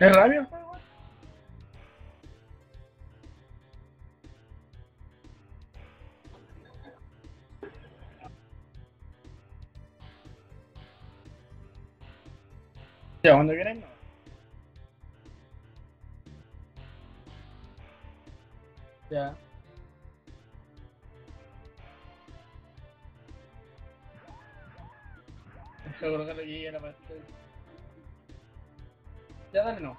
¿Es rabia? Ya, queráis, no. Ya. Seguro que lo que era para esto. Ya, dale, no.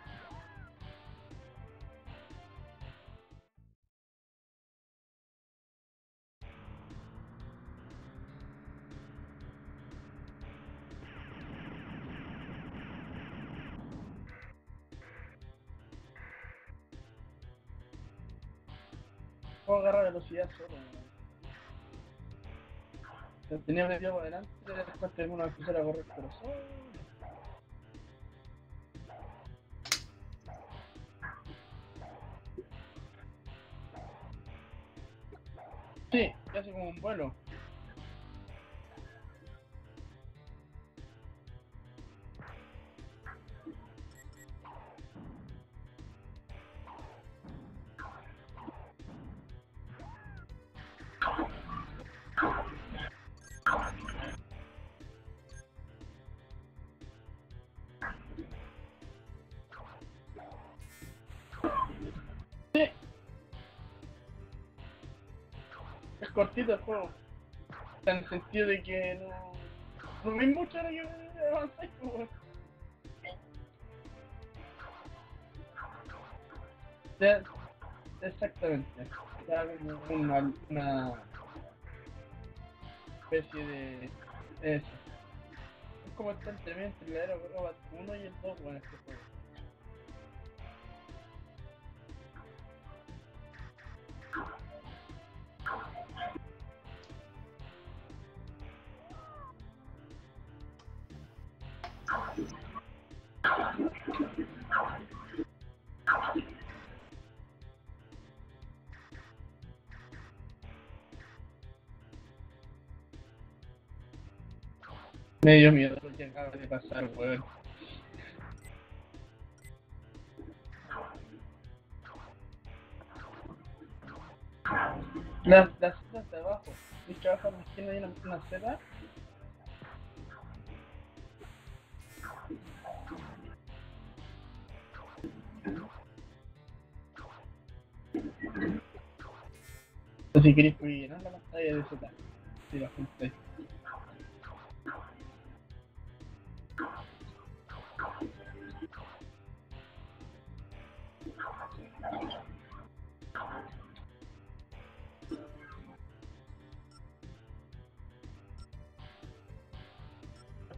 Puedo agarrar velocidad solo. Tenía metido por adelante, después tengo una a correr, pero solo. Sí, casi como un vuelo. Cortito el juego. En el sentido de que no. No ves mucho ahora que avanzáis, pues. Ya, Exactamente. Ya una, una especie de. Eso. Es como está entre medio entre el Aero Acrobat 1 y el 2, bueno, este juego. Me dio miedo lo que acaba de pasar, weón. Las, las setas de abajo. ¿Viste que abajo a la esquina hay una? O si queréis pues, llenar la pantalla de seta. Si la juntáis.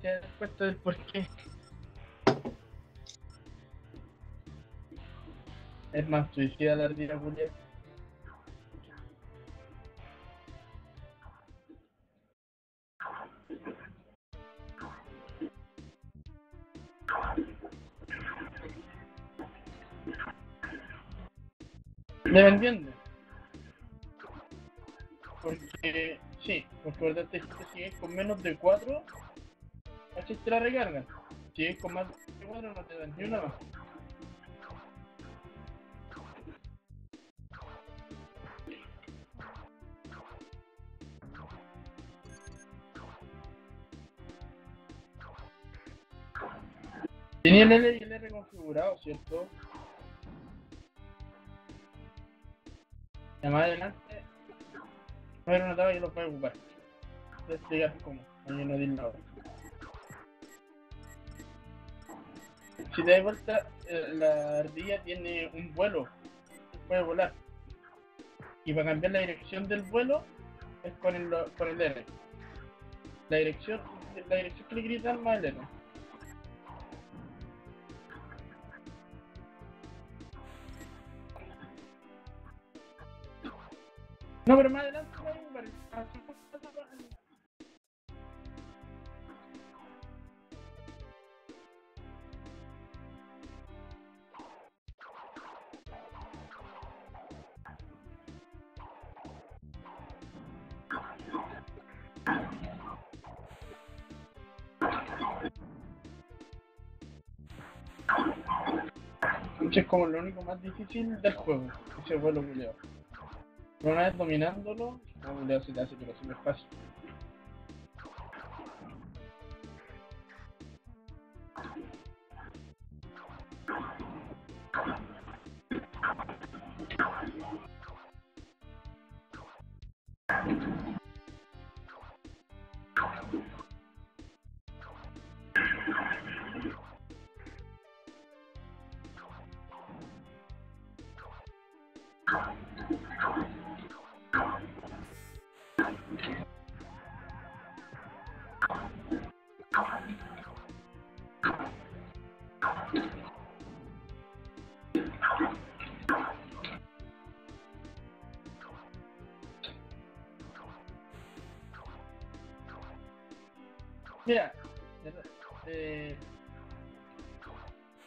Ya después del por qué. Es más suicida la ardilla Julián. ¿Me entiendes? Porque, sí, porque verdad te con menos de 4, así te la recargan. Si es con más de 4, no te dan ni una más. Tenía el L configurado, ¿cierto? Y más adelante, no era una tabla y lo puedes ocupar. Voy a explicar cómo, no di la. Si te das vuelta, eh, la ardilla tiene un vuelo, puede volar. Y para cambiar la dirección del vuelo es con el, con el R. La dirección, la dirección que le gritan más el R. No, pero más adelante Es como lo único más difícil del juego, ese vuelo culiao. Pero una vez dominándolo, no culiao se te hace pero súper fácil. Eh,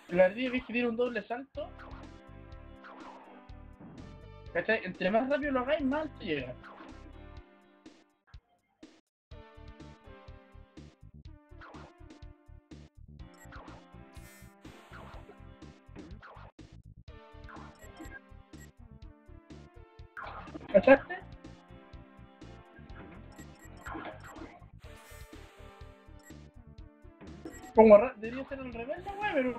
la ardilla que tiene un doble salto. Entre más rápido lo hagáis, más alto llega. Como debería ser revés, la wea, pero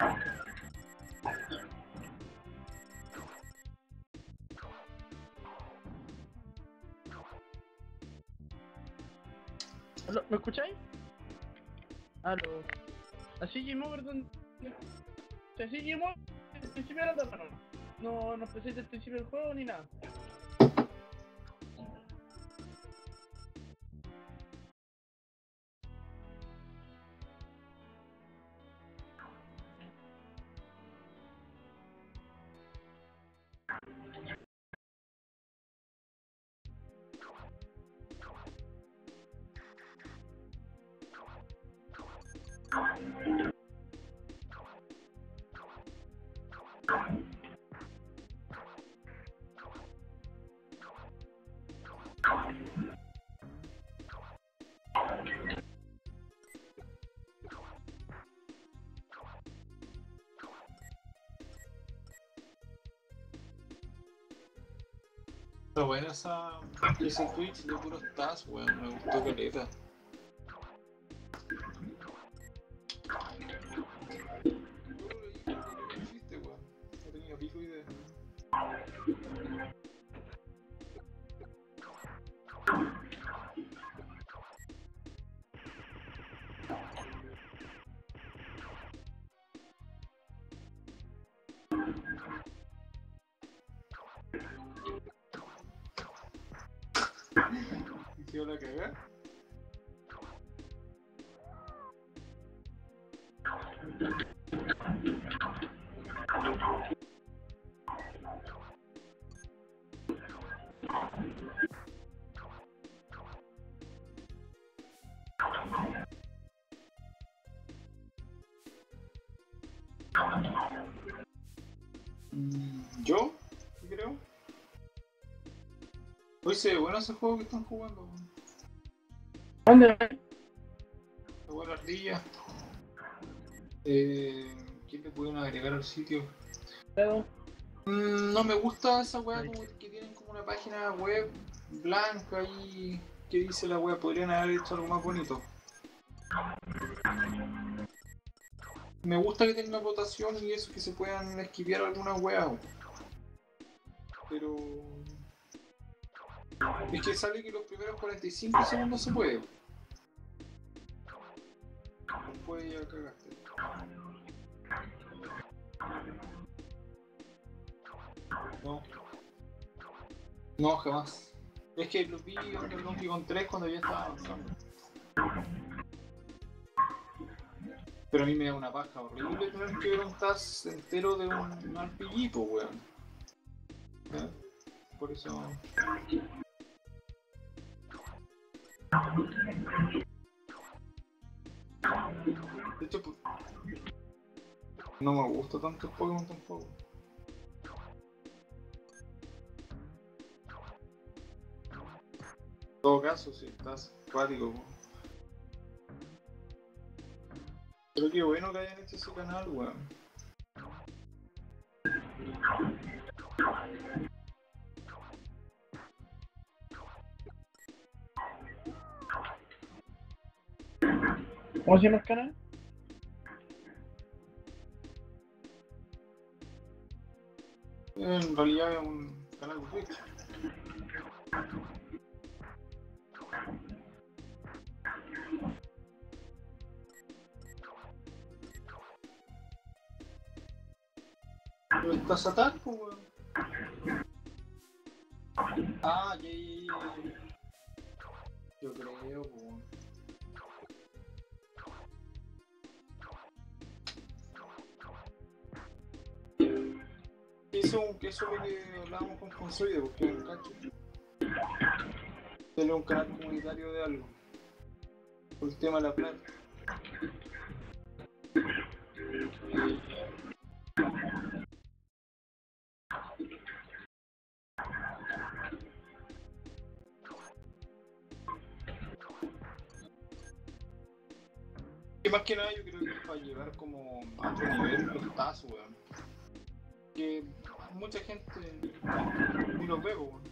¿Aló? ¿Me escucháis? Aló. Así Over donde. Así desde el principio de la etapa, no. No, no empecé desde el principio del juego ni nada. Está buena esa, ese Twitch de puros Taz, weón, me gustó caleta. Hiciste, weón. Idea. ¿Hicieron la? Mm, ¿Yo? ¿Qué creo? Ve bueno ese juego que están jugando. ¿Dónde? La buena ardilla. Eh, ¿Quién le pudieron agregar al sitio? Mm, no me gusta esa weá como que tienen como una página web blanca y que dice la weá, podrían haber hecho algo más bonito. Me gusta que tenga rotación y eso, que se puedan esquivar algunas weas. Pero. Es que sale que los primeros 45 segundos se puede. Después ya cagaste. No. No, jamás. Es que lo vi en Donkey Kong 3 cuando ya estaba avanzando. Pero a mí me da una paja horrible tener que ver un task entero de un RPG, po, weón. ¿Eh? Por eso. Pues, no me gusta tanto el Pokémon tampoco. En todo caso, si estás acuático, po. Pero qué bueno que hayan hecho ese canal, weón. ¿Cómo se llama el canal? En realidad es un canal de Twitch. Estás ataque, po, weón. Ah, ya, ya, ya. Yo creo, po, weón. Eso, es lo que hablábamos con Consoide, porque es un cacho. Tener un canal comunitario de algo. Por el tema de la plata. Y más que nada yo creo que es para llevar como a otro nivel los tazos, weón. Que mucha gente ni los ve, weón.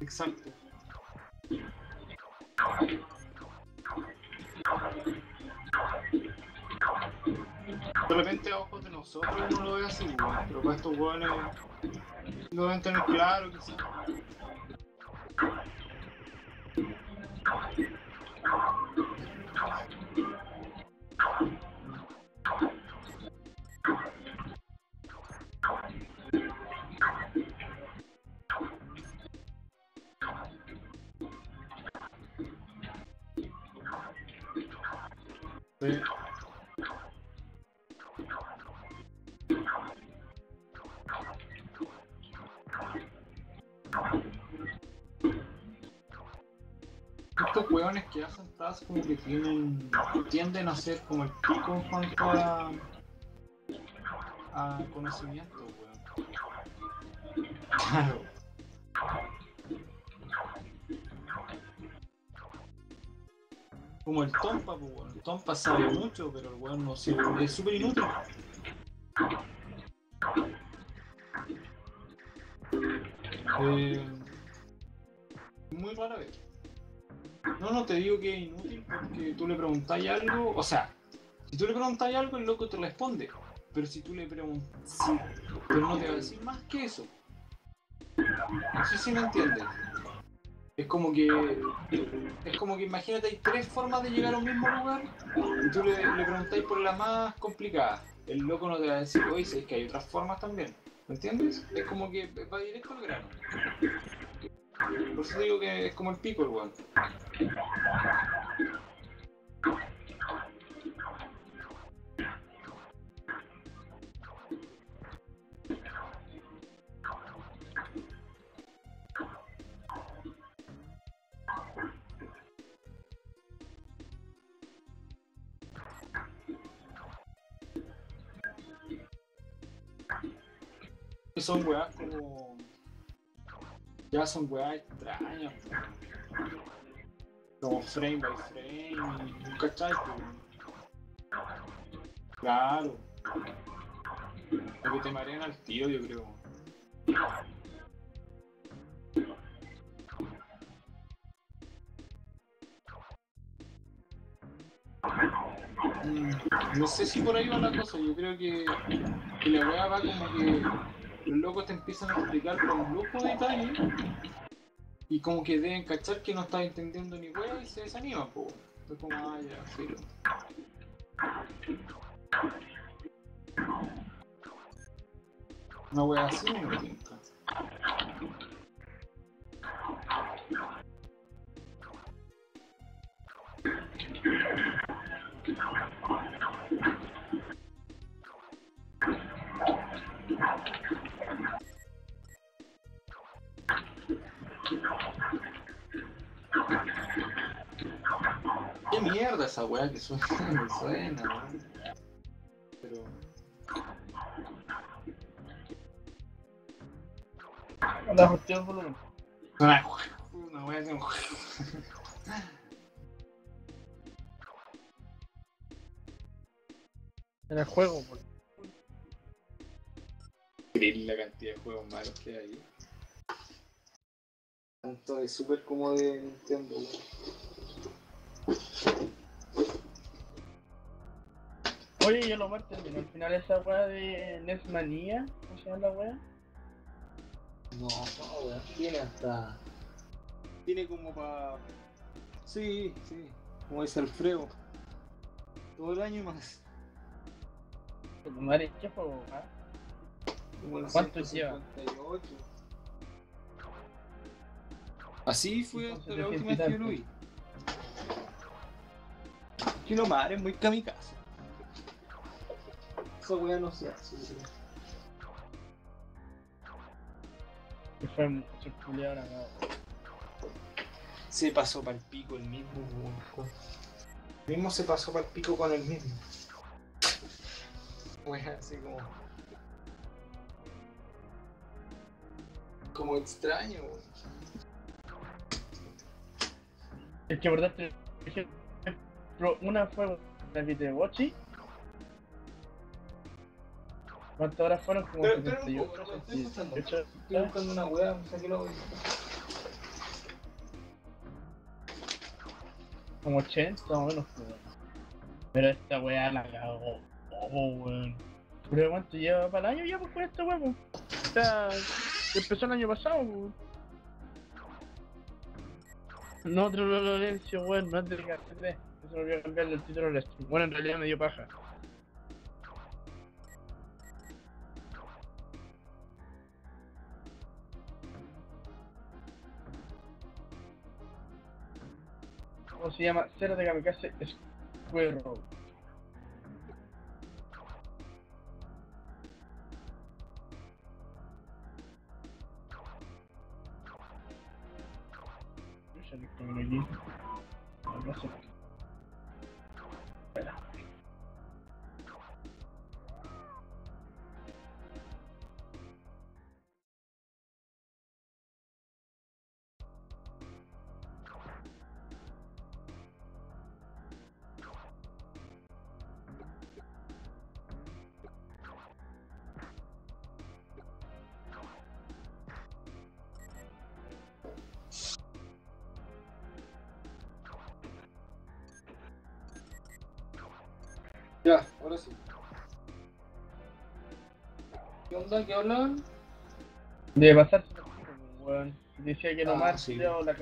Exacto. De repente a ojos de nosotros uno lo ve así, weón, pero para estos weones lo deben tener claro que Estos hueones que hacen tasks como que tienen. tienden a ser como el pico en cuanto a. a conocimiento, weón. Claro. Como el Tompa, pues, weón. El Tompa sabe mucho, pero el weón no sirve. Es súper inútil. Eh, muy rara vez. No, no te digo que es inútil porque tú le preguntáis algo, o sea, si tú le preguntáis algo, el loco te responde. Pero si tú le preguntas, pero no te va a decir más que eso. No sé si me entiendes. Es como que, es como que imagínate, hay tres formas de llegar a un mismo lugar y tú le, le preguntáis por la más complicada. El loco no te va a decir, oye, es que hay otras formas también. ¿Me entiendes? Es como que va directo al grano. Por eso digo que es como el pico el weón. son weas como. Ya son weas extrañas, Como frame by frame, ¿cachai? Claro. Porque te marean al tío, yo creo. Mm, no sé si por ahí va la cosa, yo creo que, que la weá va como que los locos te empiezan a explicar con lujo de detalle y como que deben cachar que no estás entendiendo ni weá y se desaniman, po. Es como, ah, ya, filo. Una weá así no me tinca. ¿Qué mierda esa weá que suena? que suena, weón? Pero. La cuestión del volumen. Suena una weá que. En el juego, por Increíble la cantidad de juegos malos que hay. Tanto de Super como de Nintendo. Oye, yo lo más terminó al final esa weá de NES Manía. ¿Cómo se llama la weá? No, no, weón. Tiene hasta. Tiene como para. Sí, sí. Como dice Alfredo. Todo el año y más. Pues, Madre, ¿qué ah? Como el ¿Cuánto lleva? 158. Así fue hasta la 700 última que yo lo vi. Kilo madre es muy kamikaze. Esa weá no se hace. weón. Que fue mucho culiado acá. Se pasó para el pico el mismo. weón. El mismo se pasó para el pico con el mismo. Bueno, así como. Como extraño, weón. Es que, verdad, te- una fue la Vitebochi. ¿Cuántas horas fueron? Como Pero- pero un 78, poco, lo estoy. 78. Estoy buscando una weá, lo voy. Como 80 más o menos. weón. Pero esta weá la cagó. Oh, weón. Pero cuánto lleva para el año ya pues con esta weá, pues? O sea, empezó el año pasado, pues. No otro Lorenzo, weón, no es del KCT. Eso me a cambiarle el título al stream. Bueno, en realidad me dio paja. ¿Cómo se llama? Cero de Kamikaze Squirrel. Ya le pongo aquí. ¿Qué onda? ¿Qué hablan? De pasarse weón. Decía que Ah, nomás sí. culiao, la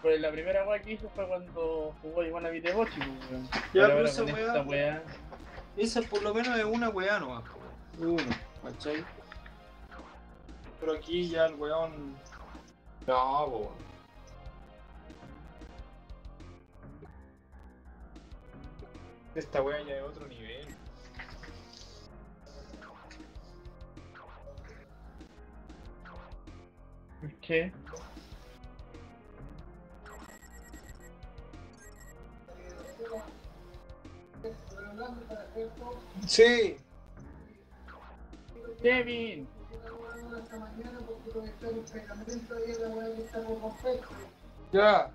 Pues la primera weá que hizo fue cuando jugó igual a Vitebochi, weón. Pero ahora esa weá- weá. Esa por lo menos es una weá nomás. Una, ¿cachai? Pero aquí ya el weón. No, po. Esta weá ya es otro nivel. ¿Por qué? Sí. Kevin. Ya.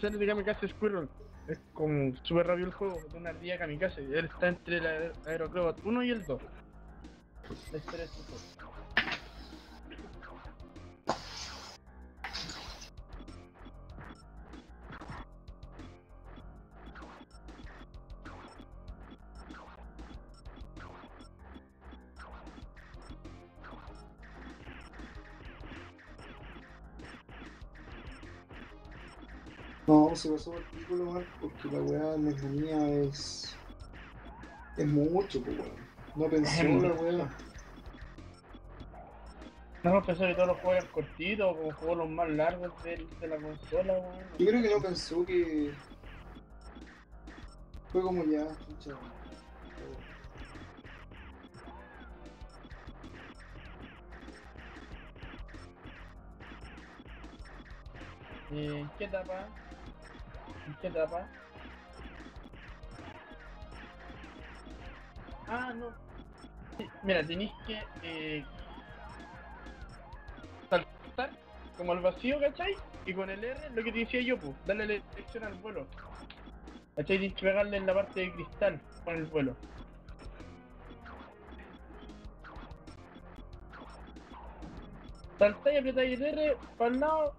Se de Kamikaze Squirrel. Es como súper rápido el juego, de una ardilla kamikaze. Él está entre el Aer- Aeroclobot 1 y el 2. La historia es se pasó por el pico lo mal porque la weá me ponía es. Es mucho, pues weón. No pensó Es la weá. No pensé que todos los juegos cortitos, como juegos los más largos de, de la consola, weón. Yo creo que no pensó que. Fue como ya, chucha. Eh, ¿En qué etapa? ¿En qué etapa? Ah, no. Mira, tenéis que eh, saltar como al vacío, ¿cachai? Y con el R, lo que te decía yo, pues, darle la dirección al vuelo. ¿Cachai? Tienes que pegarle en la parte de cristal con el vuelo. Saltáis, apretáis el R para el lado,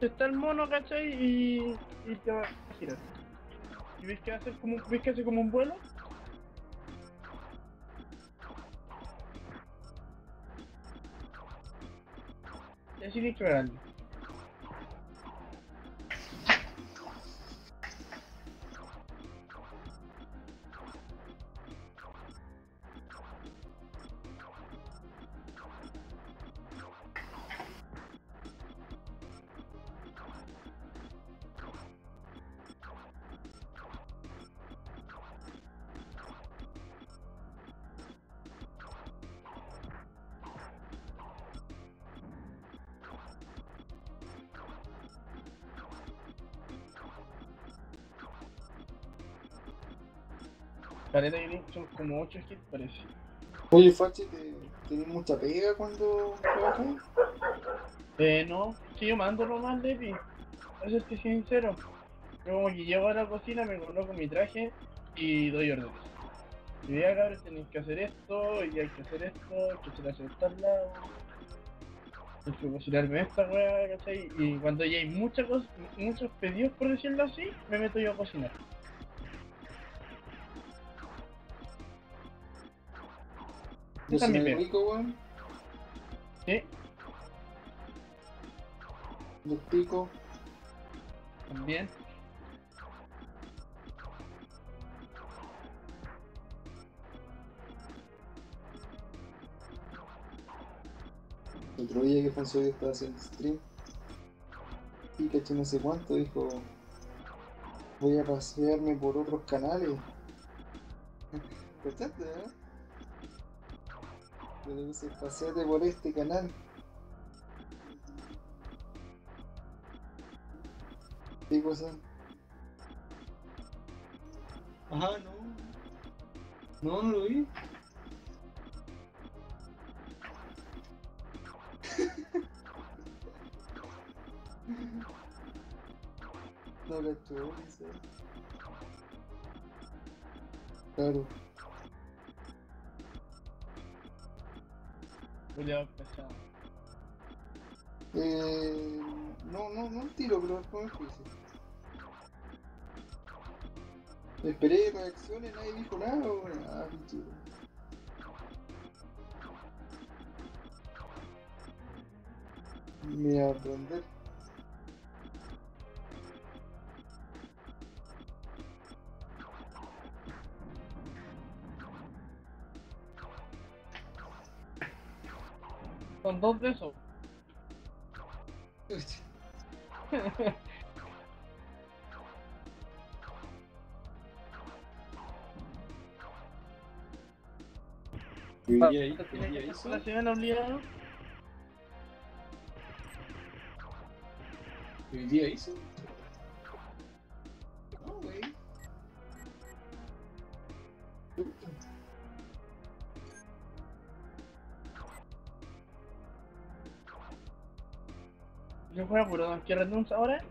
está el mono, ¿cachai? Y, y te va a girar. ¿Y ves que hace como, ves que hace como un vuelo? Y así son como 8 hits, parece. Oye, Fachi, ¿te, ¿tenés mucha pega cuando trabajas? Eh, no, sí, yo mando lo más Lepi. Para serte sincero. Yo como que llego a la cocina, me coloco mi traje y doy órdenes. Y vea cabrón, tenéis que hacer esto, y hay que hacer esto, hay que hacer hacer tal lado. Hay que cocinarme esta weá, ¿cachai? Y cuando ya hay muchas cosas, muchos pedidos, por decirlo así, me meto yo a cocinar. Yo soy pega. rico, weón. Sí, Los picos. también. El otro día que Fonso estaba haciendo stream. Pikachu no sé cuánto dijo. Voy a pasearme por otros canales. ¿Cachaste, Yo le paseate por este canal. ¿Qué cosa? Ajá, no. No, no lo vi. No cachó, dice. Claro. Culeado pesado. Eh, no, no, no tiro, pero. Esperé reacciones, nadie dijo nada. Ah. Me aprender. Son dos de esos. Hoy Pa- día, hi- ¿cuántas hoy tiene día que hizo. hacer la semana obligada? Hoy día hizo. Donkey Returns ahora.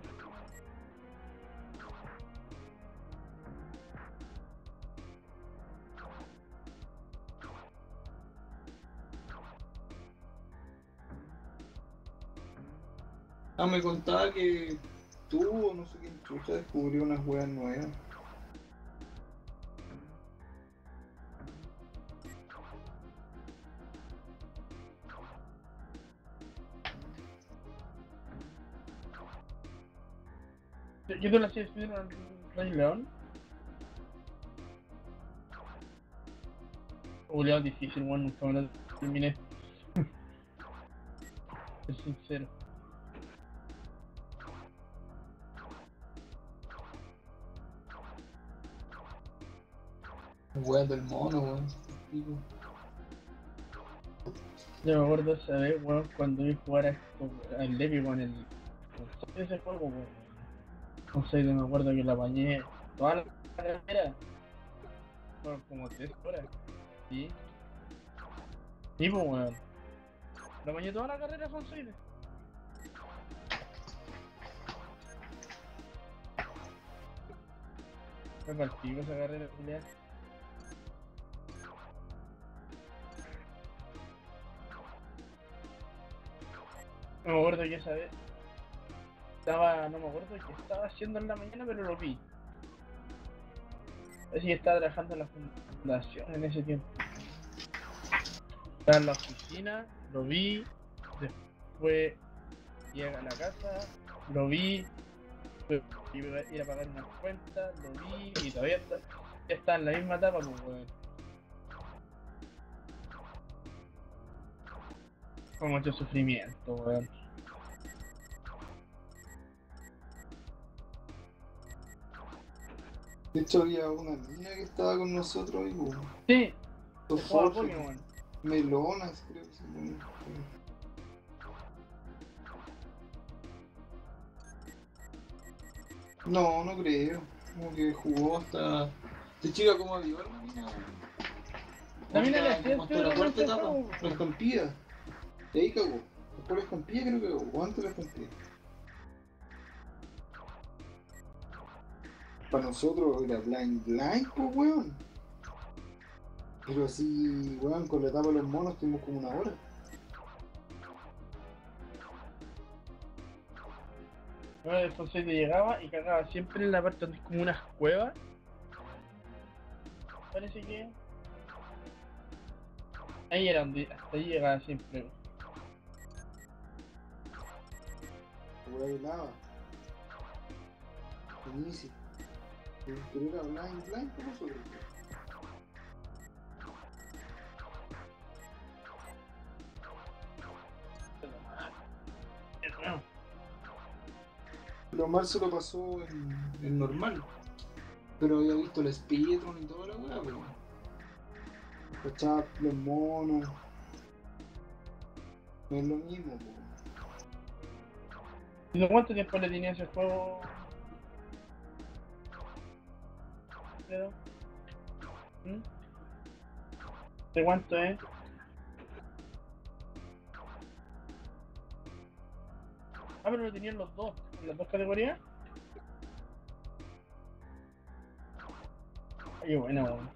Ah, me contaba que tú no sé quién chucha descubrió unas weas nuevas. ¿Qué tú le hacías subir al Rey León? Julián difícil, weón, nunca me lo terminé. Es sincero. Weón del mono, weón. Yo me acuerdo esa vez, weón, cuando vi jugar a al Levi, weón, el. el- ese juego, weón. No sé, me acuerdo que la apañé toda la carrera. Como tres horas. Sí. Sí, pues, weón. La apañé toda la carrera, son seis. Me partido esa carrera, Julián. No me acuerdo que esa vez estaba, no me acuerdo qué estaba haciendo en la mañana, pero lo vi. Así que estaba trabajando en la fundación en ese tiempo. Estaba en la oficina, lo vi, después llega a la casa, lo vi, a ir a pagar unas cuentas, lo vi y todavía está, está en la misma etapa, pues weón. Con mucho sufrimiento, weón. De hecho, había una niña que estaba con nosotros y pues, Sí, Forge, melonas, creo que se llaman. No, no creo. Como que jugó hasta. Este chica como avivar la mina. La mina le Hasta- hasta la cuarta etapa. La estampida. De ahí cagó. Después la estampida creo que cagó. O antes la estampida. Para nosotros era blind blind, pues weón. Pero así, weón, con la etapa de los monos tuvimos como una hora. Bueno, entonces te llegaba y cagaba siempre en la parte donde es como unas cuevas. Parece que. Ahí era donde hasta ahí llegaba siempre. Weón de lava. Buenísimo. Pero era. Bueno, Pero Omar se lo pasó en, en normal. Pero había visto el Speedrun y toda la weá, pero. Cachaba los monos. No es lo mismo. ¿Y de cuánto tiempo le tenía ese juego? Pedro? ¿Mm? ¿De cuánto es? Ah, pero lo tenían los dos, en las dos categorías. Ay, buena, weón.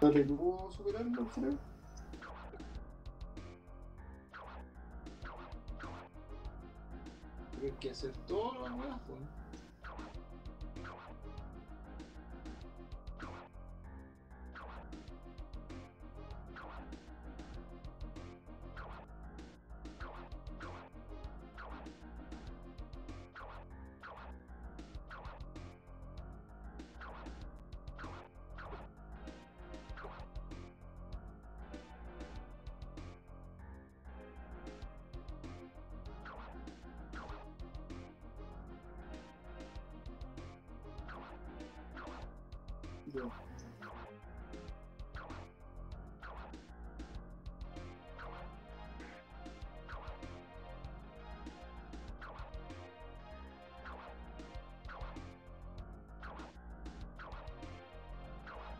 ¿Te pudo superarlo, Alfredo? Pero hay que hacer las weas, pues.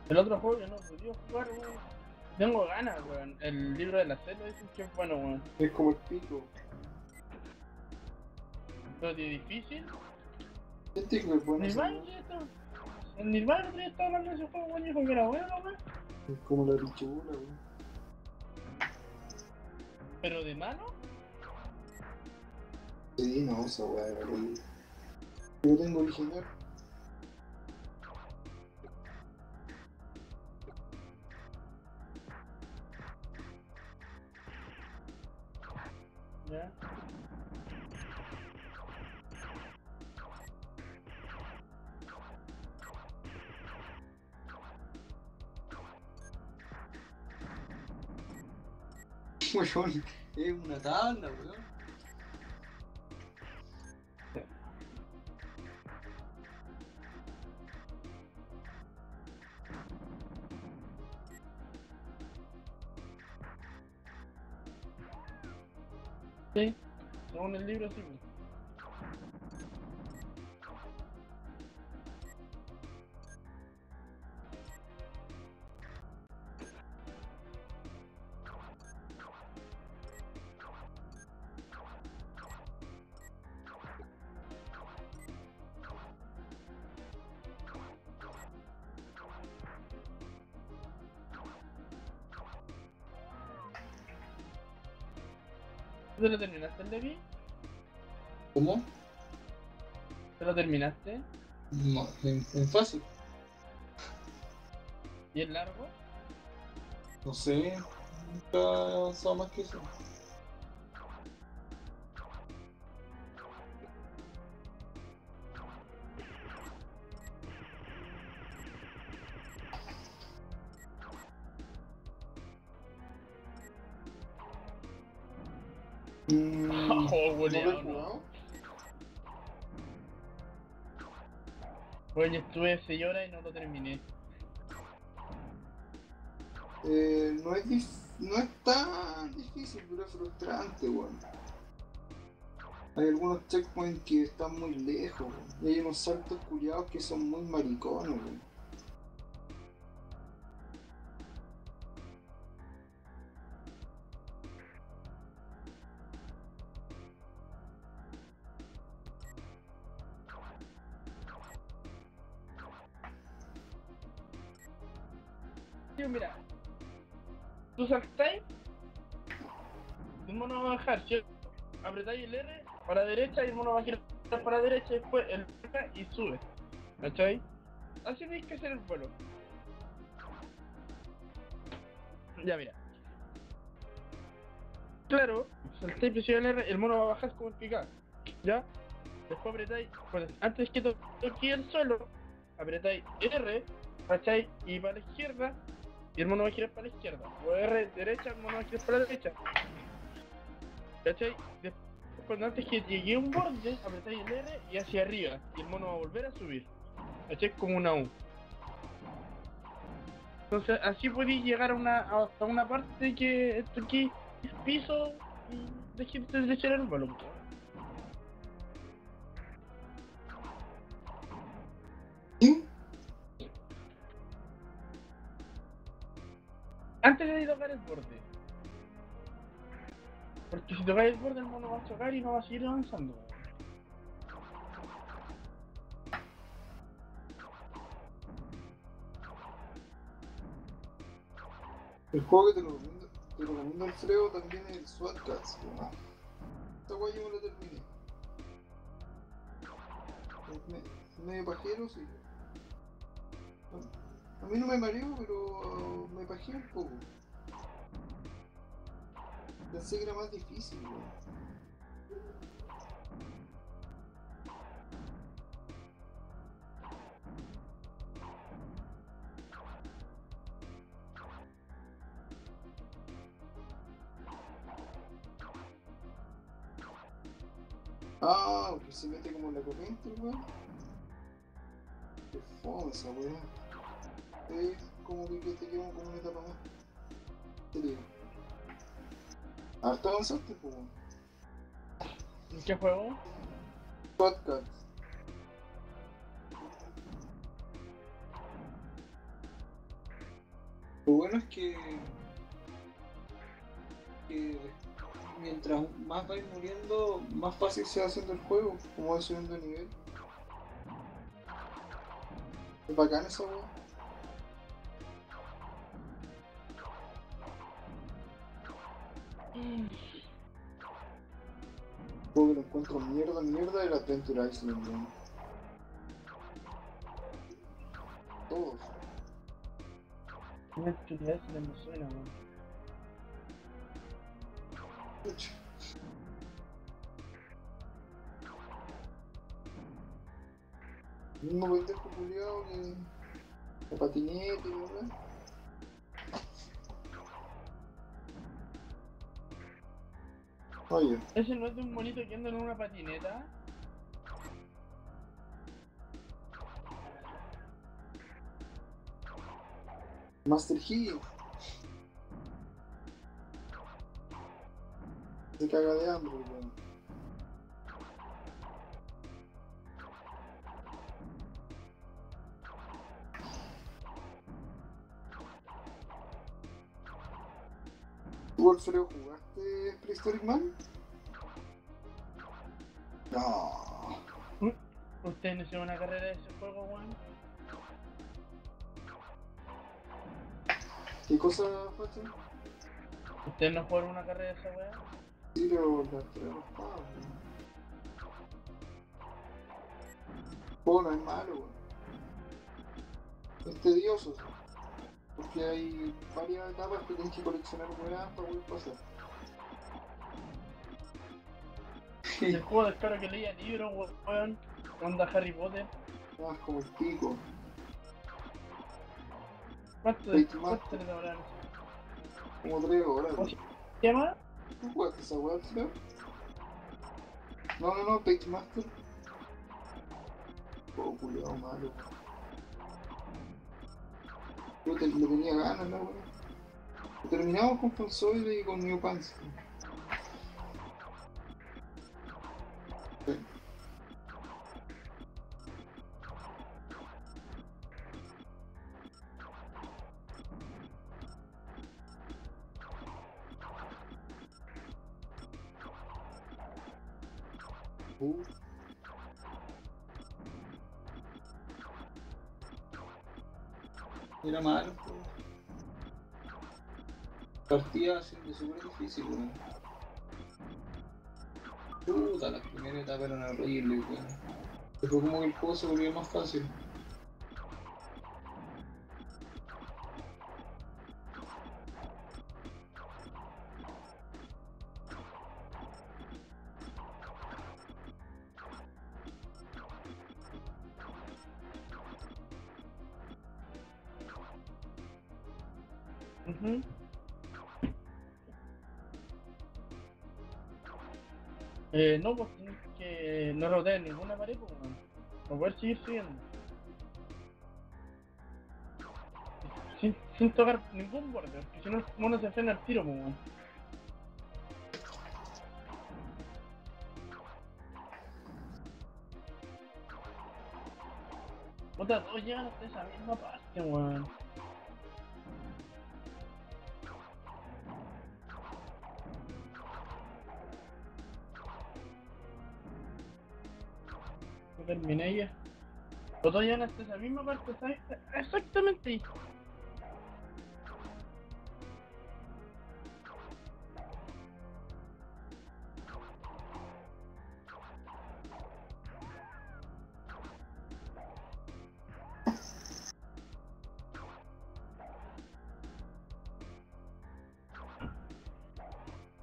El otro juego que no podía jugar, weón. Tengo ganas, weón. El libro de la selva dicen que es bueno, weón. Es como el pico. Pero es difícil. Este que es bueno. Nirvana, está. El Nirvana día estaba hablando de ese juego, weón, dijo que era bueno, weón. Es como la pichula, weón. Pero de mano, Sí, no, esa horrible. Yo tengo original. Es una tabla, weón. ¿Cómo? ¿Te lo terminaste? No, en, en fácil. ¿Y el largo? No sé, nunca he avanzado más que eso. Pues yo estuve 6 horas y no lo terminé. Eh, no, es no es tan difícil, pero es frustrante, weón. Hay algunos checkpoints que están muy lejos, weón. Y hay unos saltos culiados que son muy maricones, weón. El mono va a girar para la derecha y después el y sube. ¿Cachai? Así tenéis que hacer el vuelo. Ya, mira. Claro, saltáis, presionáis el R, el mono va a bajar como el picado. ¿Ya? Después apretáis, pues, antes que to- toque el suelo, apretáis R, ¿cachai? Y para la izquierda, y el mono va a girar para la izquierda. O R derecha, el mono va a girar para la derecha. ¿Cachai? Después, cuando antes que llegué a un borde, apretáis el R y hacia arriba, y el mono va a volver a subir. ¿Cachai? Como una U. Entonces, así podéis llegar a una, hasta una parte que esto aquí es piso y dejes de echar el balón. ¿Sí? Antes de tocar el borde. Porque si tocáis el borde, el mono va a chocar y no va a seguir avanzando. El juego que te recomiendo, te lo recomiendo Alfredo también es el SWAT. Esta guay yo me lo terminé. Es me- medio pajero, sí. A mí no me mareo, pero me pajeé un poco. Pensé que era más difícil, weón. Ah, que se mete como en la corriente, weón. Qué fome esa weá. Es como que, te queda como una etapa más. Digo. Harto avanzaste, pues weón. ¿En qué juego? Podcast. Lo bueno es que, que mientras más vais muriendo, más fácil se va haciendo el juego, como va subiendo de nivel. Es bacán esa weá. Encuentro mierda, mierda el Adventure Island, weón. Todos. Actividad se me suena, weón. Mismo pendejo culiao que. La patinete y Oye, Ese no es de un monito que anda en una patineta. Master Yi. Se caga de hambre, weón. ¿Tú, Alfredo, jugaste Prehistoric Man? No. Ustedes no hicieron una carrera de ese juego, weón. ¿Qué cosa, Facho? Ustedes no jugaron una carrera de esa weá. Sí, pero la. El juego no es malo, weón. Es tedioso. Porque hay varias etapas que tienes que coleccionar weas para poder pasar. El juego de claro que leía libros, weón. Onda Harry Potter. Nada más como el pico. ¿Cuánto Sí, de cuánto le demoraron? Como tres horas. ¿Cómo weón. se llama? ¿Tú jugaste esa wea, Alfredo? No, no, no, Page Master. Oh, culiao malo. Yo te, le tenía ganas, ¿no, weón? Terminamos con Fansoide y con New Pants. Súper difícil, weón. Puta, las primeras etapas eran horribles, weón. Después como que el juego se volvió más fácil. No, pues tienes que no rodear ninguna pared, pues. Para poder seguir subiendo. Sin, tocar ningún borde, porque si no, uno se frena al tiro, pues. Puta, todos llegan hasta esa misma parte, weón. Terminé ya. Todos llegan hasta esa misma parte. Exactamente ahí.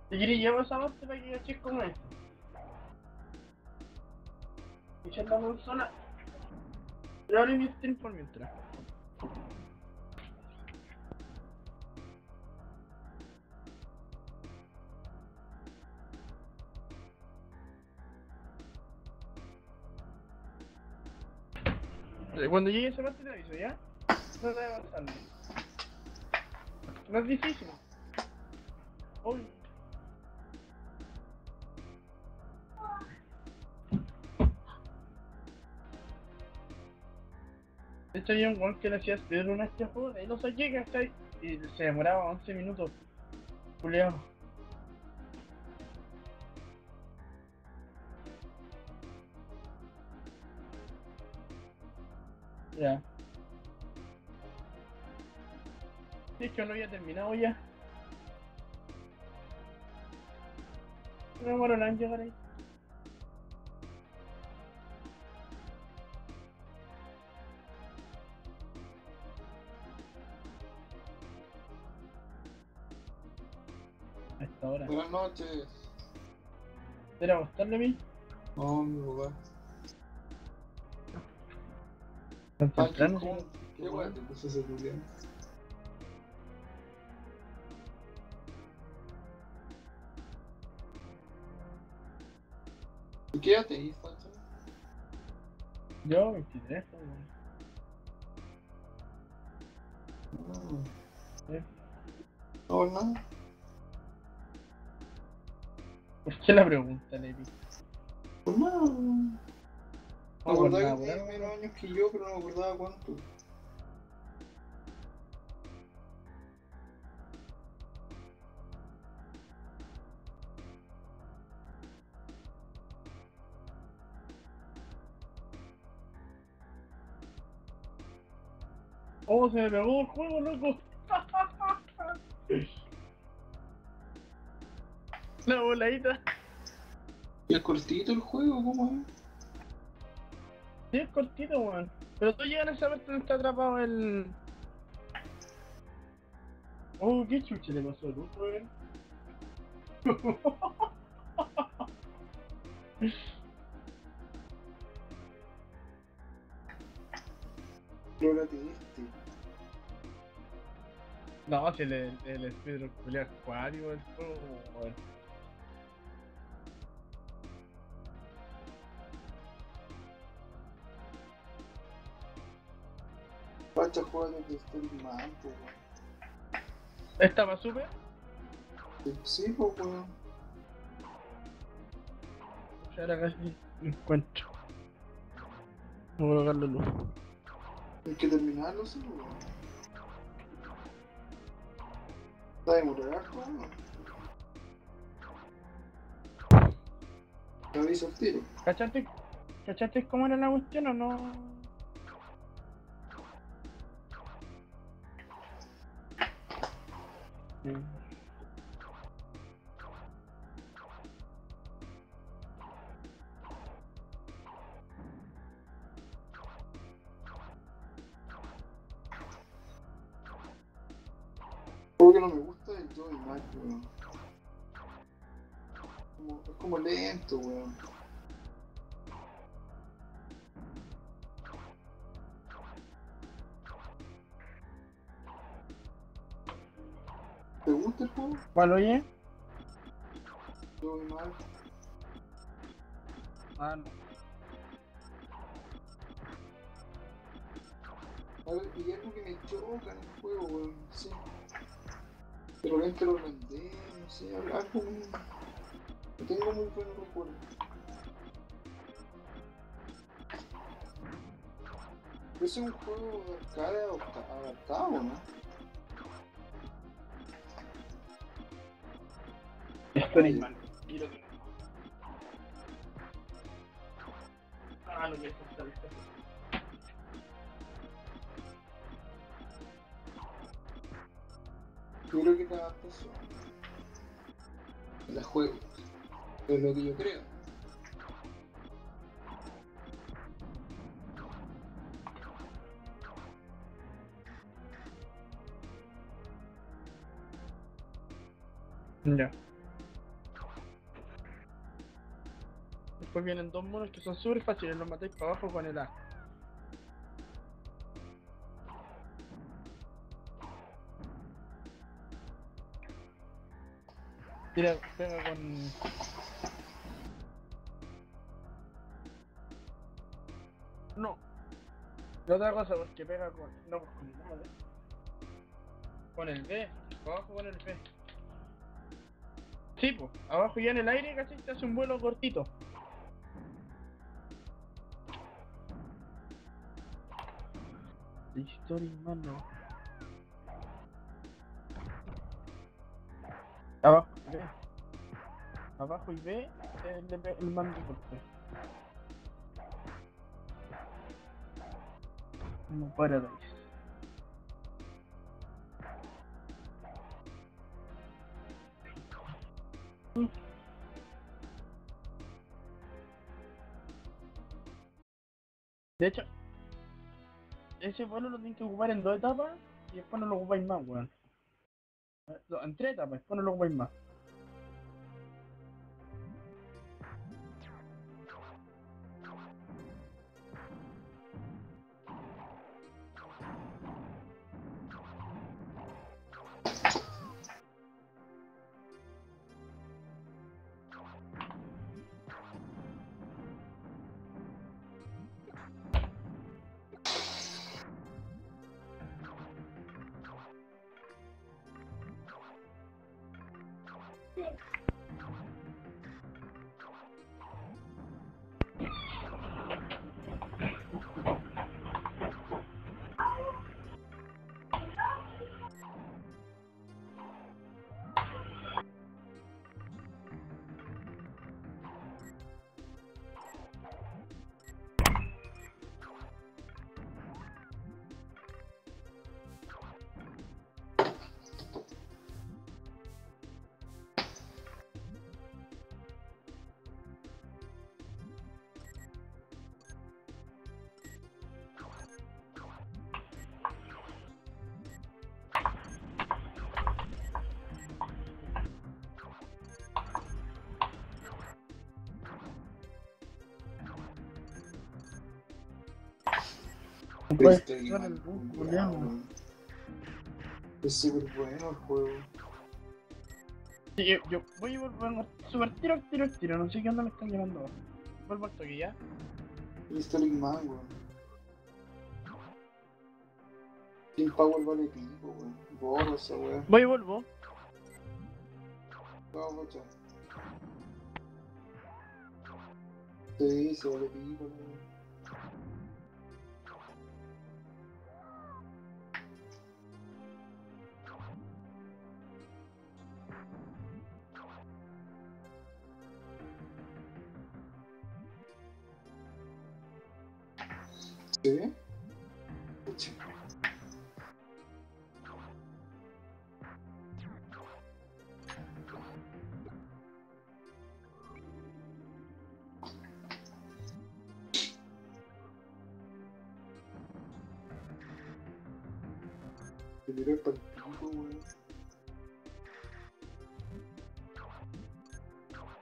Si quieres llevo esa parte para que caches cómo es. Echar la consola. Pero ahora mi stream por mientras. Eh, Cuando llegue esa parte te aviso, ¿ya? No te avanzando. No es difícil. Obvio. Hecho había un weón que le hacía speedrun a este juego, de ahí lo saqué, ¿cachai? Y se demoraba 11 minutos. Juliado. Ya. Sí, es que no había terminado ya. No demoró nada en llegar ahí. Buenas noches. ¿Era acostarle a mí? No, mi papá. Qué puso ese Facha. Yo, 23, pues, weón. No. No, nada. ¿Por qué la pregunta, Levi? Pues. Me No, por acordaba que tenía menos años que yo, pero no me acordaba cuánto. Oh, se me pegó el juego, loco. La voladita. ¿Y es cortito el juego? ¿Cómo es? Sí, es cortito, weón. Pero tú llegas a saber dónde está atrapado el. Oh, qué chuche le pasó a Luz, weón. Lórate este. No, si el, el, el speedrun acuario, el juego, weón. Facha juega desde Story Man, po, weón. ¿Estaba súper? Sí, pues, weón. Ya ahora casi me encuentro. Voy a colocar la luz. Hay que terminarlo, sí, weón. Demorar harto, weón. Te aviso el tiro. ¿Cachaste? ¿Cachaste cómo era la cuestión o no? Algo que no me gusta del Joey Mac, weón. Es como lento, weón. ¿Cuál oye? Ah, no. A ver, y algo que me choca en el juego, weón. Sí. Pero ven que lo vendé, no sé, algo. No tengo muy buenos recuerdos. Pero ese es un juego de arcade adaptado, ¿no? Ah. Yo creo que te adaptación. La juego. Es lo que yo creo. Ya. Después vienen dos monos que son súper fáciles, los matáis para abajo con el A. Tira, pega con. No. La otra cosa, porque pega con. No, pues con el ¿eh? Con el B, abajo con el B. Sí, pues, abajo ya en el aire casi te hace un vuelo cortito. History, mano. Abajo, B. Abajo y B, el, de- el mando corto. Como Paradise. De hecho, ese vuelo lo tienen que ocupar en dos etapas y después no lo ocupáis más, weón. Eh, En tres etapas, después no lo ocupáis más. Puedes jugar el Julián. weón. Es súper bueno el juego. Sí, yo, yo voy a volver super tiro, tiro, tiro. No sé qué onda me están llamando. Vuelvo al toque ya. Historic Man, weón. Team Power vale pico, weón. Borro esa weón. Voy y vuelvo. Vamos, bocha. Sí, se vale pico, weón. Weón.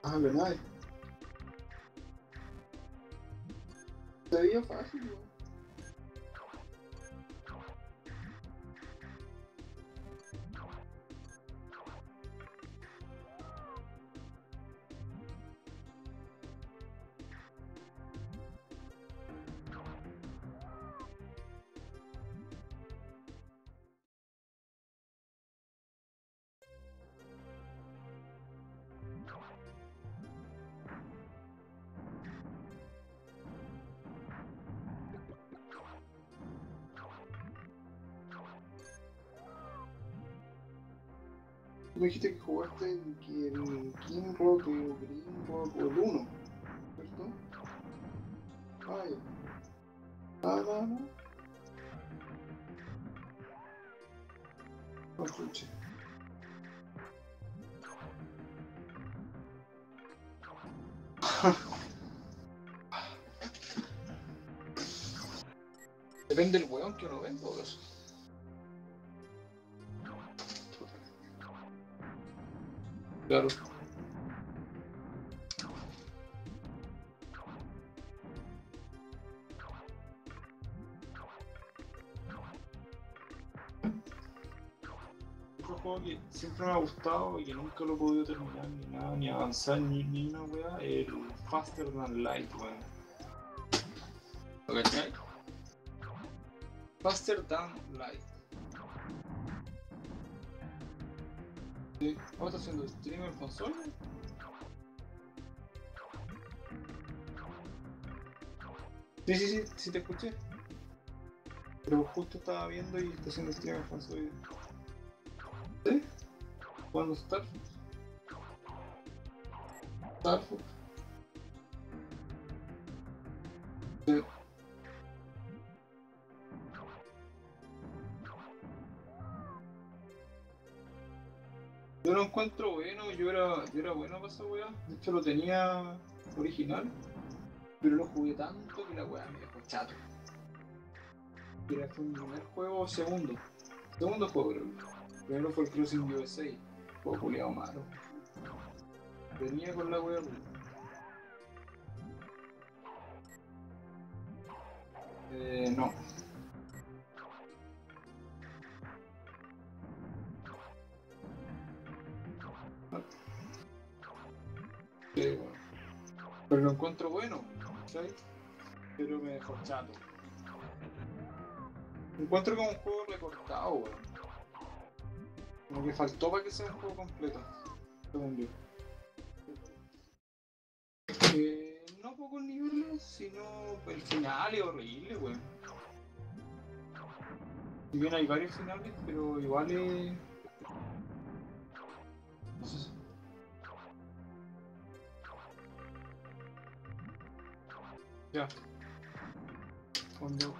Ah, verdad. Se veía fácil. Me dijiste que jugaste el, que el King Rock o o el 1, ¿cierto? Ah, ya. Ah, no, escuché. Depende del que uno ve, todo eso. Claro. Otro juego que siempre me ha gustado y que nunca lo he podido terminar ni nada, ni avanzar ni, ni una wea, el Faster Than Light, weón. ¿Lo cachai? Faster Than Light. Sí. ¿Cómo estás haciendo stream en consola? Sí, sí, sí, sí te escuché. Pero justo estaba viendo y está haciendo stream en consola. ¿Sí? ¿Cuándo Starfox? Starfox. Lo encuentro bueno, yo era, yo era bueno para esa weá. De hecho lo tenía original, pero lo jugué tanto que la weá me dejó chato. Era fue mi primer juego, segundo. Segundo juego creo. Primero fue el Cruising USA, juego culiado malo. Venía con la weá. Eh, no. Encuentro bueno. Pero me dejó chato. Encuentro como un juego recortado, weón. Como que faltó para que sea un juego completo. según yo. Eh, no pocos niveles, sino el final es horrible, weón. Si bien hay varios finales, pero igual es. No sé. si- Ya. Cuando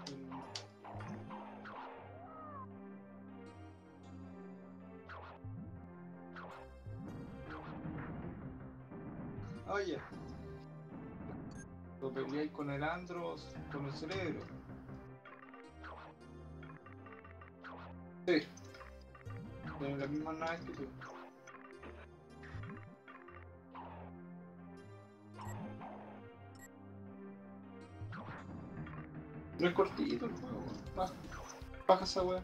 Oye. Lo peleáis con el Andros, con el cerebro. Sí. Tienen las mismas naves que tú. No es cortito el juego. Baja, baja esa weá.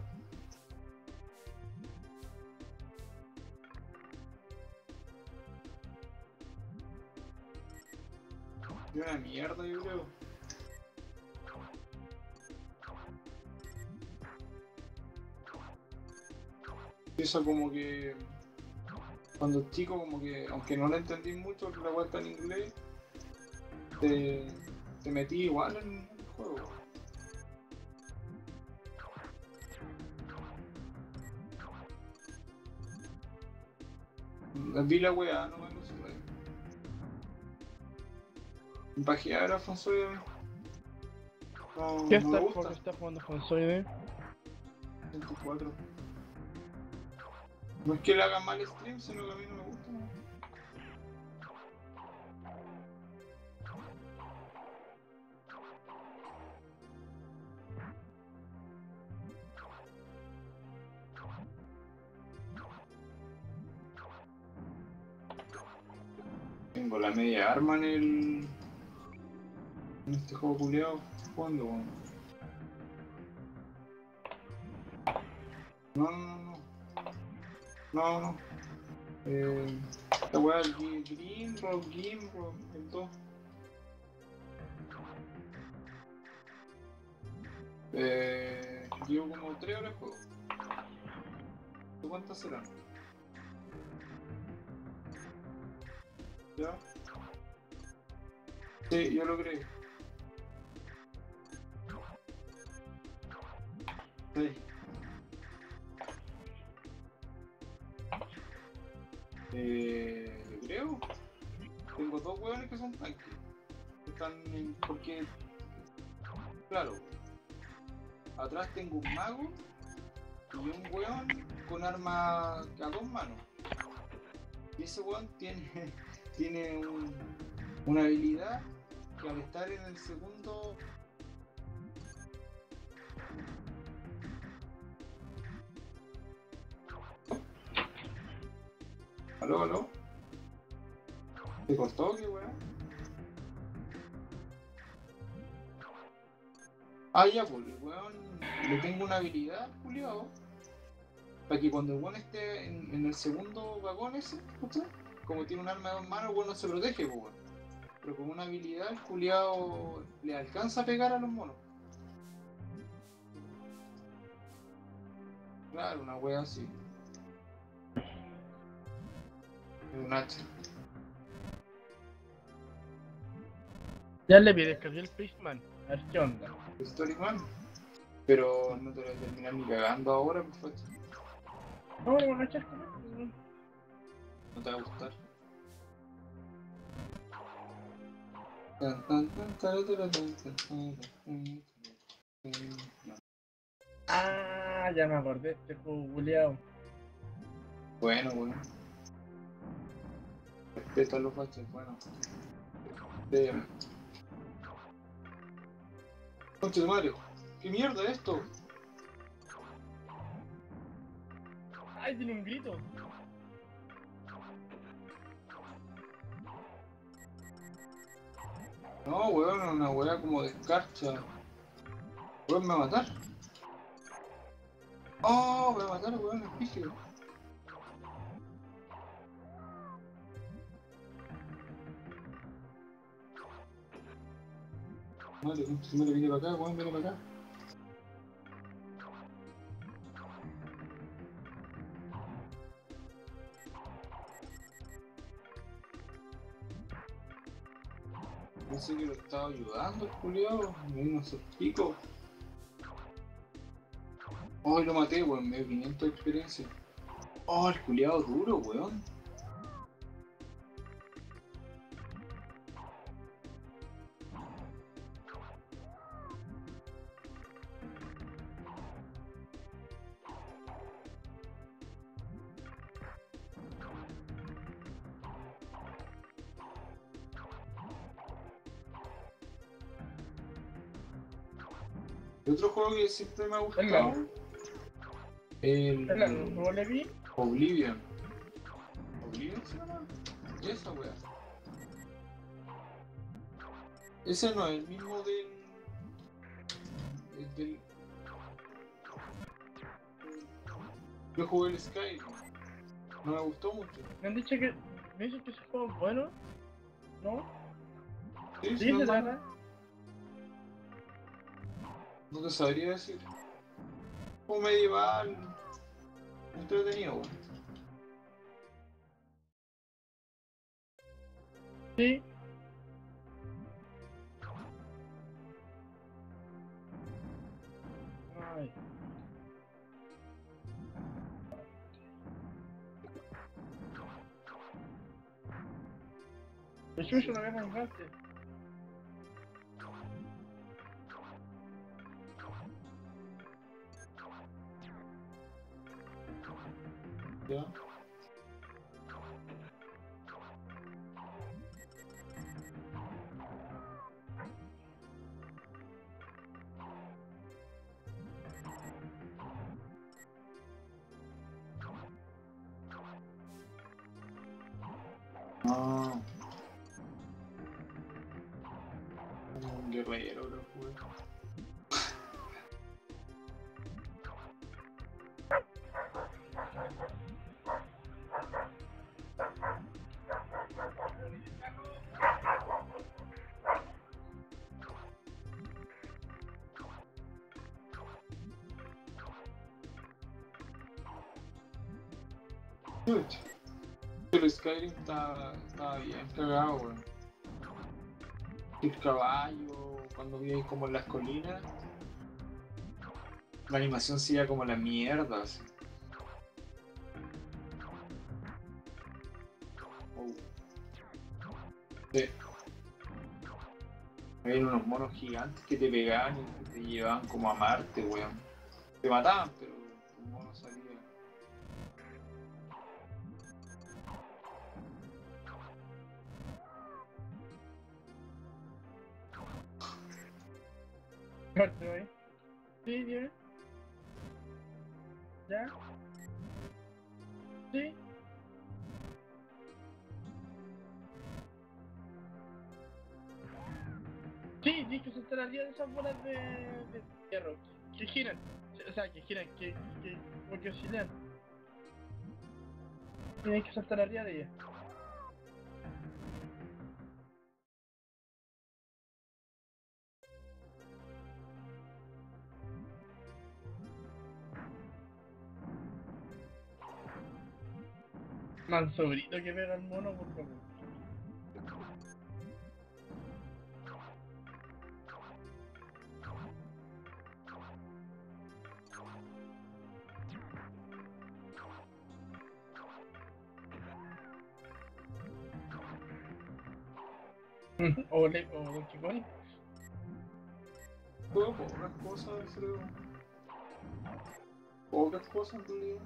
Es una mierda, yo creo. Eso como que cuando chico como que aunque no lo entendí mucho la vuelta en inglés te, te metí igual en el juego. Vi la weá, no me gusta. Pajear a Fonsoide. No, ¿Qué no me está, gusta. está jugando Fonsoide? 24. No es que le haga mal stream, sino que a mí no me gusta. Tengo la media arma en el. en este juego culiado. jugando, weón. No, no, no, no. No. Eh, esta weá, el Grimrock, Grimrock, el 2. Eh, llevo como 3 horas de juego. ¿Tú cuántas serán? ¿Ya? Sí, yo lo creo. Sí. Eh, creo. Tengo dos hueones que son tanques. Están en- porque. Claro. Atrás tengo un mago y un hueón con arma a dos manos. Y ese hueón tiene, tiene un- una habilidad que al estar en el segundo. ¿Aló, aló? ¿Se cortó qué weá? Ah, ya, pues, weón le tengo una habilidad, culiao, para que cuando el weón esté en, el segundo vagón ese, ¿cachai? Como tiene un arma de dos manos, el weón no se protege, pues, weón. Pero con una habilidad, el culiao le alcanza a pegar a los monos. Claro, una wea así. Es un hacha. Ya le descargué el Fishman. A ver qué onda. Pero no te lo voy a terminar ni cagando ahora, por favor. No, no, no, echas con él. No te va a gustar. Ah, ya me acordé, este juego buleado. Bueno, bueno. Respeta a los baches, bueno. Eh, Conche de Mario, ¿qué mierda es esto? Ay, tiene un grito. No, weón, una weá como de escarcha. Weón, me va a matar. Oh, me va a matar, weón, es pígeo. Vale, conche de Mario, viene para acá, weón, viene para acá. Pensé que lo estaba ayudando el culiao, me vino a hacer pico. Ay, lo maté, weón, me dio 500 de experiencia. Oh, el culiao duro, weón. Otro juego que siempre me ha gustado. El Hola, ¿no le vi? Oblivion. ¿Oblivion se llama? Esa wea. Ese no es el mismo del. el del. Yo jugué el Skyrim. No me gustó mucho. Me han dicho que. Me dicen que ese juego es bueno. ¿No? Sí, Sí, no. No te sabría decir. Un medieval. Entretenido, weón. Sí. Ay. El chucho no agarra enganche. ¿Ya? Skyrim está, está bien cagado, weón. El caballo, cuando vives como en las colinas, la animación sigue como la mierda. así. Oh. Sí. Había unos monos gigantes que te pegaban y te llevaban como a Marte, weón. Te mataban, pero Tienes que saltar arriba de ellas. Manso grito que pega el mono por favor. o, Donkey Kong. Juego pocas cosas, creo. Pocas cosas en.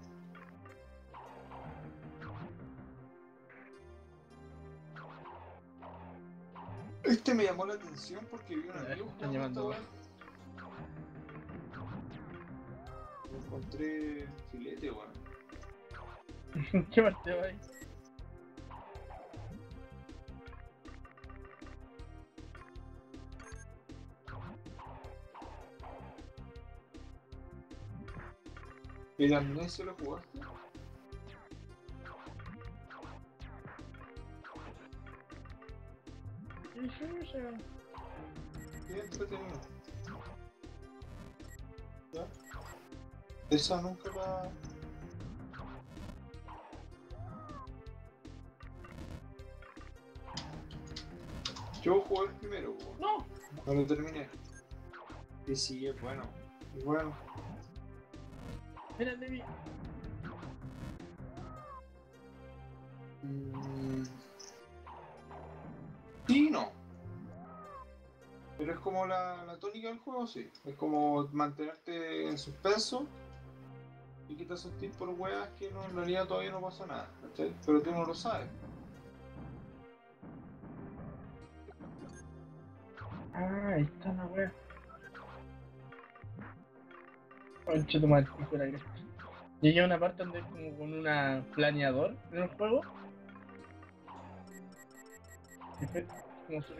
Este me llamó la atención porque vi un amigo están jugando Encontré filete, weón. ¿Qué parte va ahí? ¿El amnesia lo jugaste? ¿Qué chucha? Qué entretenido. ¿Ya? Esa nunca la. Yo jugué el primero. No, no lo terminé. Y sí, es bueno. Es bueno. Mira, Levi. Mm. Sí, no. Pero es como la, la tónica del juego, sí. Es como mantenerte en suspenso y que te asustes por weas que no, en realidad todavía no pasa nada, ¿cachai? Pero tú no lo sabes. Ah, ahí está la wea. Conche tu madre, Llegué a una parte donde es como con una planeador en el juego. Como se-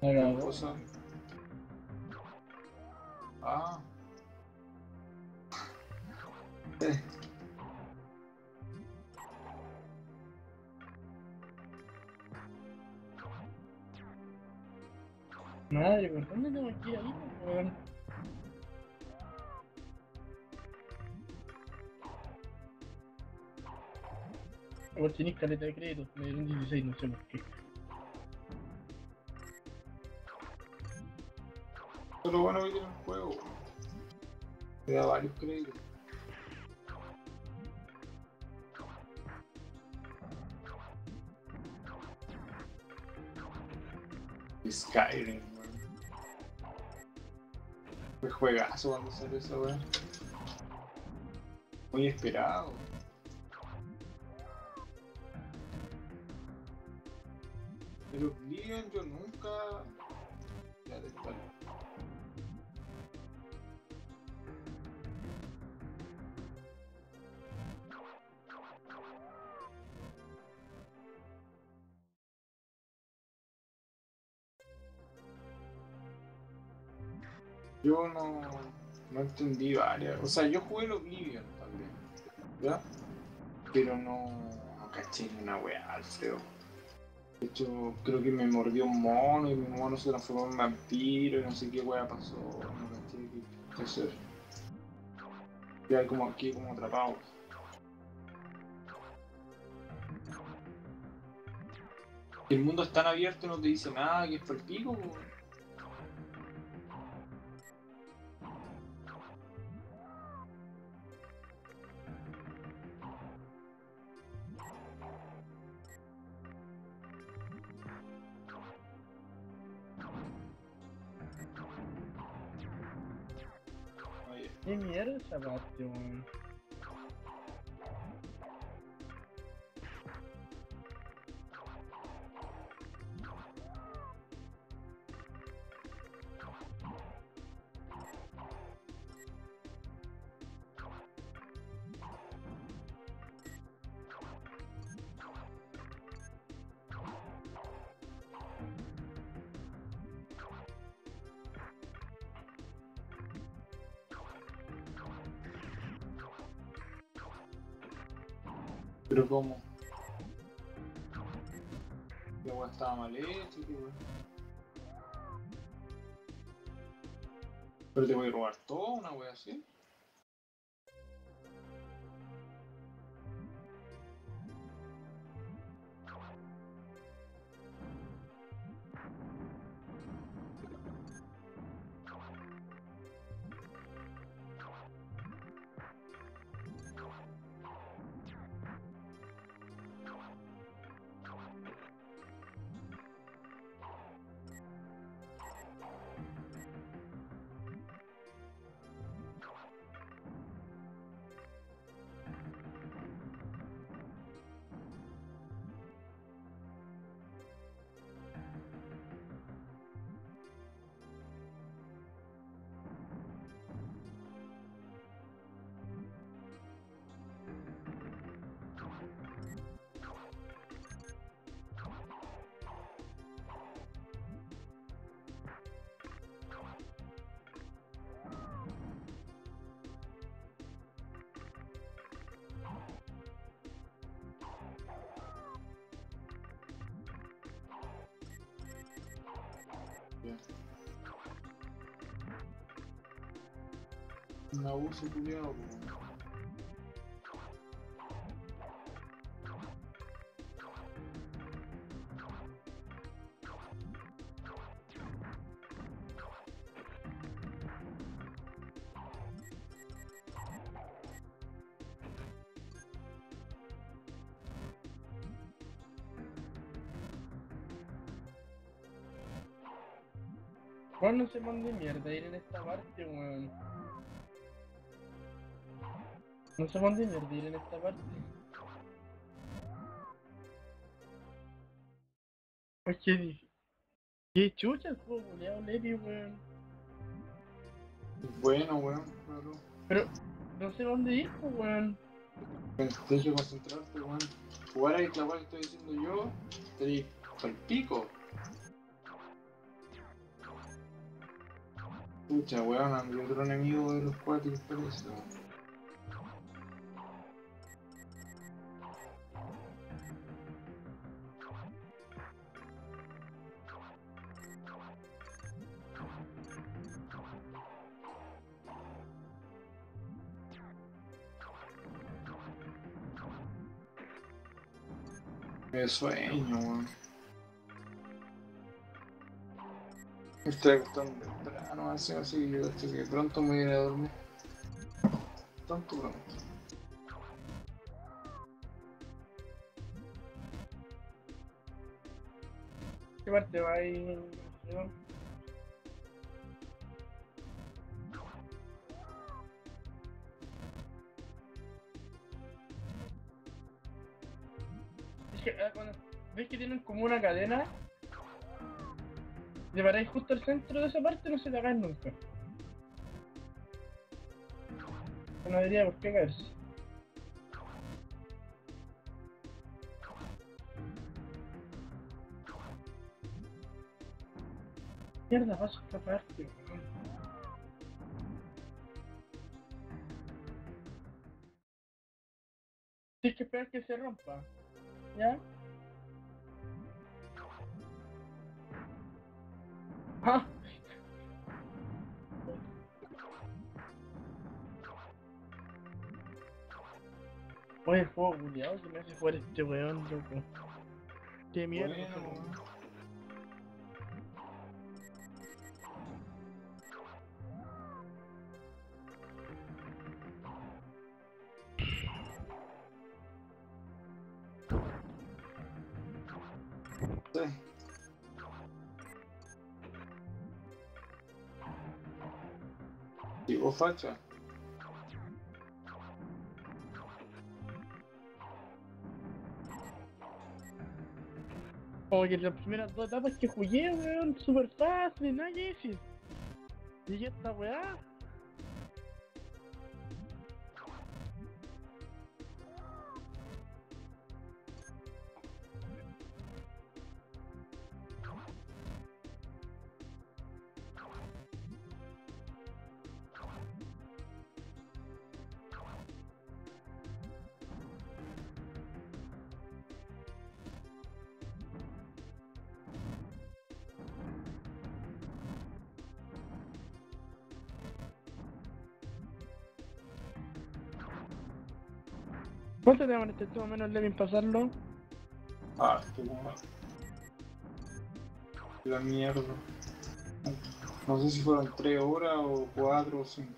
cagó. cosa. Ah. Madre, ¿por dónde tengo que ir ahí, weón? Igual tenéis caleta de crédito, me dieron 16, no sé por qué. Eso es lo bueno que tiene el juego. Te da varios créditos. Skyrim, weón. Fue juegazo cuando salió esa weón. Muy esperado. No, no entendí varias. O sea, yo jugué el Oblivion también. ¿Ya? Pero no, no caché ni una weá, Alfredo. De hecho, creo que me mordió un mono y mi mono se transformó en vampiro y no sé qué weá pasó. No caché qué, hacer. Ya como aquí como atrapado. El mundo es tan abierto no te dice nada que es por el pico, po. Mierda esa Pero cómo? La weá estaba mal hecha, qué weá. Pero te voy a robar todo, una weá así. curso ¿Cuándo se manda mierda ir en esta parte, weón? No se mande mierda ir en esta parte. Es que... Qué chucha el juego, culiao, Levi, weón. Bueno, weón, claro. Pero... No sé dónde ir, pues, weón. Tienes que concentrarte, weón. Jugar ahí la weá que estoy diciendo yo, te di al pico. Pucha, weón, hay otro enemigo de los cuáticos parece. weón. Sueño, weón. Estoy acostando temprano, así, así que yo estoy que pronto me voy a ir a dormir. Pronto, pronto. ¿Qué parte va ahí? Como una cadena, te paráis justo al centro de esa parte, no se te caen nunca. No debería por qué caerse. Mierda, vas a escaparte. Tienes que esperar que se rompa. ¿Ya? ¡Ah! Oye, el juego culiado que me hace jugar este weón, loco. Qué mierda. Bueno, ¿Y vos, facha? Como que las primeras dos etapas que jugué, weón, super fácil, nada decir. Y esta weá. ¿Cuánto te demoraste tú o menos, Levin, pasarlo? Ah, qué bueno. La mierda. No sé si fueron 3 horas o 4 o 5.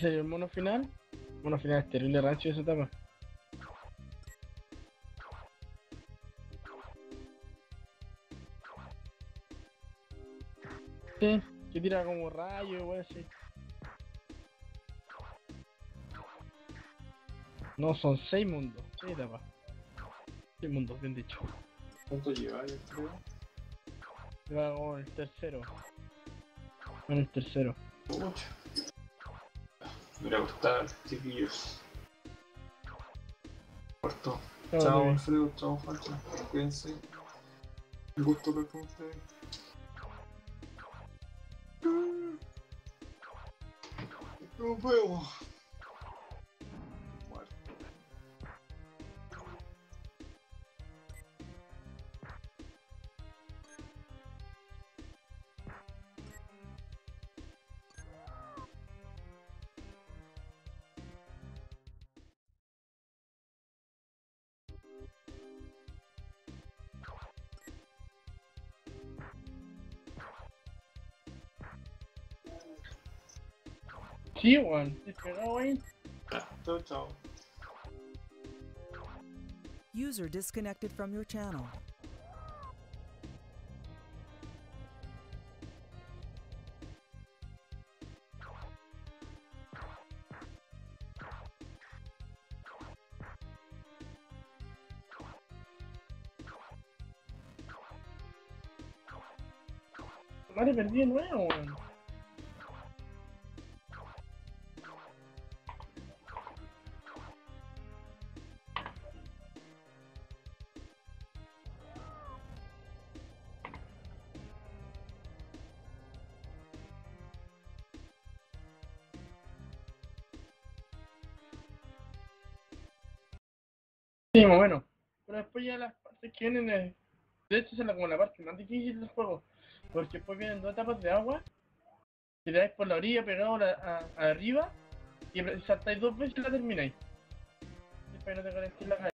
¿En serio, el mono final? El mono final es terrible rancio esa etapa. Sí, que tira como rayo, wey, así. No, son seis mundos, seis etapas. Seis mundos, bien dicho. ¿Cuánto lleva yo creo? Va con el tercero. Con el tercero. Me hubiera gustado, chiquillos. Corto. Chao. Alfredo. Chao, Facha. Cuídense. Un gusto hablar con ustedes. Nos vemos. Sí, weón. Estoy pegado ahí. Chao, chao. User disconnected from your channel. Madre, perdí de nuevo, weón. Sí, después ya las partes que vienen, eh, de hecho, es como la parte más difícil del juego. Porque después vienen dos etapas de agua, le dais por la orilla pegado a, arriba, y saltáis dos veces y la termináis.